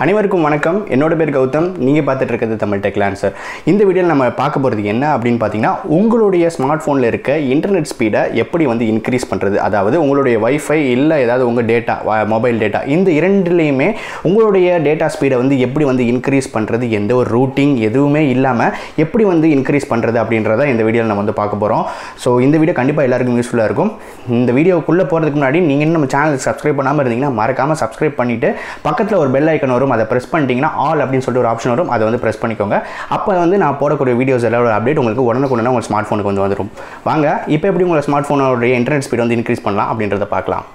அனைவருக்கும் வணக்கம். என்னோட பேர் கௌதம். நீங்கள் பார்த்துட்டு இருக்கிறது தமிழ் டெக் லான்சர் இந்த வீடியோவில் நம்ம பார்க்க போகிறது என்ன அப்படின்னு பார்த்தீங்கன்னா உங்களுடைய ஸ்மார்ட் ஃபோனில் இருக்க இன்டர்நெட் ஸ்பீடை எப்படி வந்து இன்க்ரீஸ் பண்ணுறது அதாவது உங்களுடைய வைஃபை இல்லை ஏதாவது உங்கள் டேட்டா மொபைல் டேட்டா இந்த இரண்டுலேயுமே உங்களுடைய டேட்டா ஸ்பீடை வந்து எப்படி வந்து இன்க்ரீஸ் பண்ணுறது எந்த ஒரு ரூட்டிங் எதுவுமே இல்லாமல் எப்படி வந்து இன்க்ரீஸ் பண்ணுறது அப்படின்றத இந்த வீடியோவில் நம்ம வந்து பார்க்க போகிறோம் ஸோ இந்த வீடியோ கண்டிப்பாக எல்லாருக்கும் யூஸ்ஃபுல்லாக இருக்கும். இந்த வீடியோக்குள்ளே போகிறதுக்கு முன்னாடி நீங்கள் இன்னும் நம்ம சேனலுக்கு சப்ஸ்கிரைப் பண்ணாமல் இருந்தீங்கன்னா மறக்காமல் சப்ஸ்கிரைப் பண்ணிவிட்டு பக்கத்தில் ஒரு பெல் ஐக்கன் வரும் அதை ப்ரெஸ் பண்ணிட்டீங்கன்னா ஆல் அப்படின்னு சொல்லிட்டு ஒரு ஆப்ஷன் வரும். அதை வந்து ப்ரெஸ் பண்ணிக்கோங்க. அப்போ வந்து நான் போடக்கூடிய வீடியோஸ் எல்லாம் அப்டேட் உங்களுக்கு உடனுக்குடனே உங்கள் ஸ்மார்ட் ஃபோனுக்கு வந்து வந்துடும் வாங்க இப்போ எப்படி உங்கள் ஸ்மார்ட் ஃபோனோடைய இன்டர்நெட் ஸ்பீட் வந்து இன்க்ரீஸ் பண்ணலாம் அப்படின்றத பார்க்கலாம்.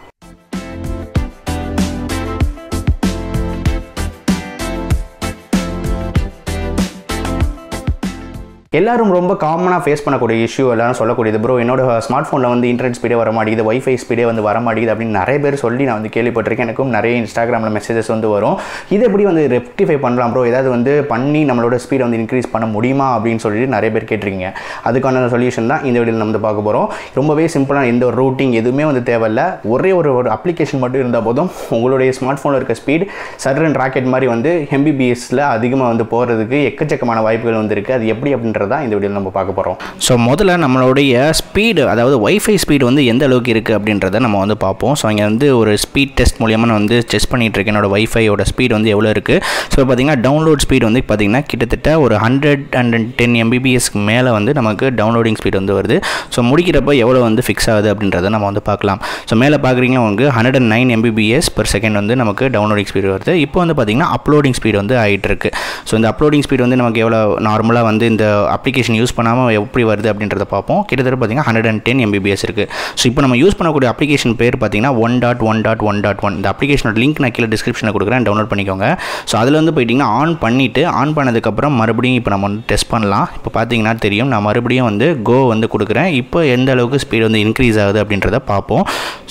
எல்லாரும் ரொம்ப காமனாக ஃபேஸ் பண்ணக்கூடிய இஷ்யூ எல்லாரும் சொல்லக்கூடியது ப்ரோ என்னோட ஸ்மார்ட் ஃபோனில் வந்து இன்டர்நெட் ஸ்பீடே வர மாட்டேங்குது வைஃபை ஸ்பீடே வந்து வர மாட்டேங்குது அப்படின்னு நிறைய பேர் சொல்லி நான் வந்து கேள்விப்பட்டிருக்கேன். எனக்கும் நிறைய இன்ஸ்டாகிராமில் மெசேஜஸ் வந்து வரும். இது எப்படி வந்து ரெக்டிஃபை பண்ணலாம் ப்ரோ ஏதாவது வந்து பண்ணி நம்மளோட ஸ்பீடை வந்து இன்க்ரீஸ் பண்ண முடியுமா அப்படின்னு சொல்லிட்டு நிறைய பேர் கேட்டிருக்கீங்க. அதுக்கான சொல்யூஷன் தான் இந்த வீடியோவில் நம்ம வந்து பார்க்க போகிறோம் ரொம்பவே சிம்பிளான எந்த ஒரு ரூட்டிங் எதுவுமே வந்து தேவையில்ல. ஒரே ஒரு ஒரு அப்ளிகேஷன் மட்டும் இருந்தால் போதும். உங்களுடைய ஸ்மார்ட் ஃபோனில் இருக்க ஸ்பீட் சர்டன் ராக்கெட் மாதிரி வந்து எம்பிபிஎஸில் அதிகமாக வந்து போகிறதுக்கு எக்கச்சக்கமான வாய்ப்புகள் வந்து இருக்குது அது எப்படி அப்படின்றது தான் இந்த வீடியோவில் நம்ம பார்க்க போகிறோம் ஸோ முதல்ல நம்மளுடைய ஸ்பீடு அதாவது ஒய்ஃபை ஸ்பீடு வந்து எந்த அளவுக்கு இருக்குது அப்படின்றத நம்ம வந்து பார்ப்போம். ஸோ இங்கே வந்து ஒரு ஸ்பீட் டெஸ்ட் மூலியமாக நான் வந்து செஸ் பண்ணிகிட்டு இருக்கேன். என்னோடய ஒய்ஃபையோட ஸ்பீடு வந்து எவ்வளோ இருக்குது ஸோ பார்த்தீங்கன்னா டவுன்லோட் ஸ்பீடு வந்து பார்த்தீங்கன்னா கிட்டத்தட்ட ஒரு ஹண்ட்ரட் அண்ட் டென் எம்பிபிஎஸ்க்கு மேலே வந்து நமக்கு டவுன்லோடிங் ஸ்பீடு வந்து வருது. ஸோ முடிக்கிறப்ப எவ்வளோ வந்து ஃபிக்ஸ் ஆகுது அப்படின்றத நம்ம வந்து பார்க்கலாம். ஸோ மேலே பார்க்குறீங்க உங்களுக்கு? Hundred and nine Mbps per second வந்து நமக்கு டவுன்லோடிங் ஸ்பீடு வருது. இப்போ வந்து பார்த்தீங்கன்னா அப்லோடிங் ஸ்பீடு வந்து ஆகிட்டு இருக்கு. ஸோ இந்த அப்லோடிங் ஸ்பீடு வந்து நமக்கு எவ்வளோ நார்மலாக வந்து இந்த அப்ளிகேஷன் யூஸ் பண்ணாமல் எப்படி வருது அப்படின்றத பார்ப்போம். கிட்டத்தட்ட பார்த்தீங்கன்னா ஹண்ட்ரட் அண்ட் டென் எம்பிபிஎஸ் இருக்குது ஸோ இப்போ நம்ம யூஸ் பண்ணக்கூடிய அப்ளிகேஷன் பேர் பார்த்தீங்கன்னா one dot one dot one dot one இந்த அப்ளிகேஷனோட லிங்க் நான் கீழே டிஸ்கிரிப்ஷனில் கொடுக்குறேன். டவுன்லோட் பண்ணிக்கோங்க. ஸோ அதில் வந்து போயிட்டிங்கன்னா ஆன் பண்ணிவிட்டு ஆன் பண்ணதுக்கப்புறம் மறுபடியும் இப்போ நம்ம வந்து டெஸ்ட் பண்ணலாம். இப்போ பார்த்தீங்கன்னா தெரியும். நான் மறுபடியும் வந்து கோ வந்து கொடுக்குறேன். இப்போ எந்த அளவுக்கு ஸ்பீடு வந்து இன்க்ரீஸ் ஆகுது அப்படின்றத பார்ப்போம்.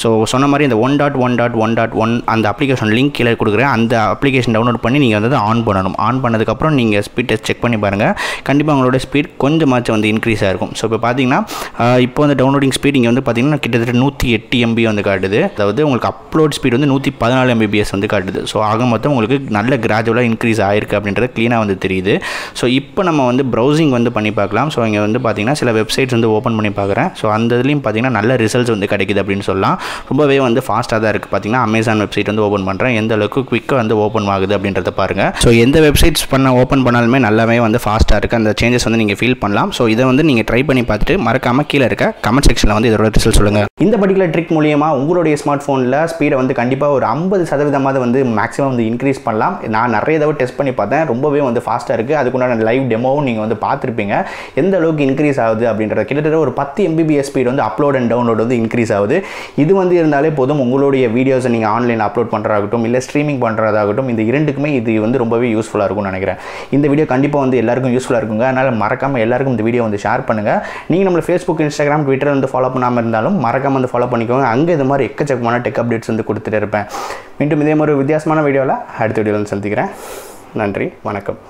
ஸோ சொன்ன மாதிரி இந்த one dot one dot one dot one அந்த அப்ளிகேஷன் லிங்க் கீழே கொடுக்குறேன். அந்த அப்ளிகேஷன் டவுன்லோட் பண்ணி நீங்கள் வந்து ஆன் பண்ணணும். ஆன் பண்ணதுக்கப்புறம் நீங்கள் ஸ்பீட் டெஸ்ட் செக் பண்ணி பாருங்கள் கண்டிப்பாக உங்களோட ஸ்பீட் கொஞ்சமாச்சும் வந்து இன்க்ரீஸாக இருக்கும் ஸோ இப்போ பார்த்தீங்கன்னா இப்போ வந்து டவுன்லோடிங் ஸ்பீட் இங்கே வந்து பார்த்தீங்கன்னா கிட்டத்தட்ட நூற்றி எட்டு எம்பி வந்து காட்டுது. அதாவது உங்களுக்கு அப்லோட் ஸ்பீட் வந்து நூற்றி பதினாலு எம்பிபிஎஸ் வந்து காட்டுது. ஸோ ஆக மொத்தம் உங்களுக்கு நல்ல கிராஜுவலாக இன்க்ரீஸ் ஆயிருக்கு அப்படின்றது க்ளீனாக வந்து தெரியுது. ஸோ இப்போ நம்ம வந்து ப்ரௌசிங் வந்து பண்ணி பார்க்கலாம். ஸோ இங்கே வந்து பார்த்தீங்கன்னா சில வெப்சைட்ஸ் வந்து ஓப்பன் பண்ணி பார்க்குறேன். ஸோ அந்த இதுலேயும் பார்த்தீங்கன்னா நல்ல ரிசல்ட்ஸ் வந்து கிடைக்குது அப்படின்னு சொல்லலாம். ரொம்பவே வந்து ஃபாஸ்ட்டாக தான் இருக்குது பார்த்தீங்கன்னா அமேசான் வெப்சைட் வந்து ஓப்பன் பண்ணுறேன் எந்த அளவுக்கு குவிக்காக வந்து ஓப்பன் ஆகுது அப்படின்றத பாருங்கள் ஸோ எந்த வெப்சைட்ஸ் பண்ண ஓப்பன் பண்ணாலுமே நல்லாவே வந்து ஃபாஸ்ட்டாக இருக்குது அந்த சேஞ்சஸ் வந்து நீங்கள் ஃபீல் பண்ணலாம். ஸோ இதை வந்து நீங்கள் ட்ரை பண்ணி பார்த்துட்டு மறக்காமல் கீழே இருக்க கமெண்ட் செக்ஷனில் வந்து இதோட ரிசல்ட் சொல்லுங்கள் இந்த பர்டிகுலர் ட்ரிக் மூலியமாக உங்களுடைய ஸ்மார்ட் ஃபோனில் ஸ்பீடை வந்து கண்டிப்பாக ஒரு ஐம்பது சதவீதமாவது வந்து மேக்ஸிமம் வந்து இன்க்ரீஸ் பண்ணலாம். நான் நிறைய தடவை டெஸ்ட் பண்ணி பார்த்தேன். ரொம்பவே வந்து ஃபாஸ்ட்டாக இருக்குது அதுக்குண்டான லைவ் டெமோவும் நீங்கள் வந்து பார்த்துருப்பீங்க. எந்த அளவுக்கு இன்க்ரீஸ் ஆகுது அப்படின்றத கிட்டத்தட்ட ஒரு பத்து எம்பிபிஎஸ் ஸ்பீட் வந்து அப்லோட் அண்ட் டவுன்லோட் வந்து இன்க்ரீஸ் ஆகுது. இது வந்து இருந்தாலே போதும். உங்களுடைய வீடியோஸை நீங்கள் ஆன்லைன் அப்லோட் பண்ணுறதாகட்டும் இல்லை ஸ்ட்ரீமிங் பண்ணுறதாகட்டும் இந்த இரண்டுக்குமே இது வந்து ரொம்பவே யூஸ்ஃபுல்லாக இருக்கும்னு நினைக்கிறேன். இந்த வீடியோ கண்டிப்பாக வந்து எல்லாருக்கும் யூஸ்ஃபுல்லாக இருக்குங்க. அதனால் மறக்காமல் எல்லாருக்கும் இந்த வீடியோ வந்து ஷேர் பண்ணுங்கள் நீங்கள் நம்மளை ஃபேஸ்புக் இன்ஸ்டாகிராம் ட்விட்டர் வந்து ஃபாலோ பண்ணாமல் இருந்தாலும் மறக்காமல் வந்து ஃபாலோ பண்ணிக்கோங்க. அங்கே இது மாதிரி எக்கச்சக்கமான டெக் அப்டேட்ஸ் வந்து கொடுத்துட்டு இருப்பேன். மீண்டும் இதே மாதிரி ஒரு வித்தியாசமான வீடியோவில் அடுத்த வீடியோவில் சந்திக்கிறேன். நன்றி வணக்கம்.